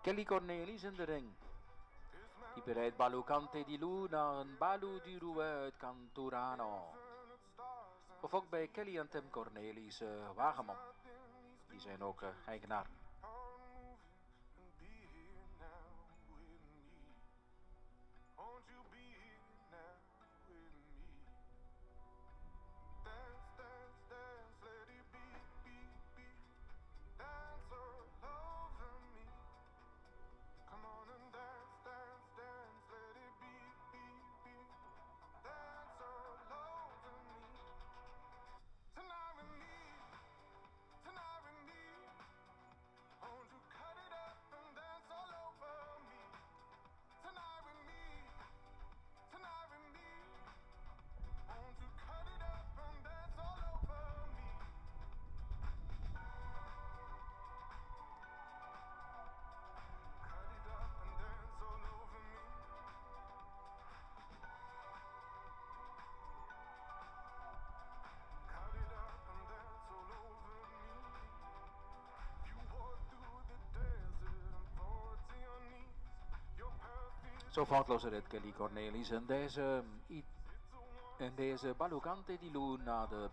Kelly Cornelis in de ring. Die bereidt Balucante di Lu naar een Balu di uit Canturano. Of ook bij Kelly en Tim Cornelis uh, Wageman. Die zijn ook uh, eigenaar. Zo foutloos rit Kelly Cornelis en deze, in deze Balucante di Luna de